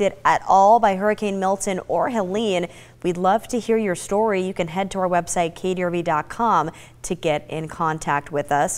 at all by Hurricane Milton or Helene. We'd love to hear your story. You can head to our website, kdrv.com to get in contact with us.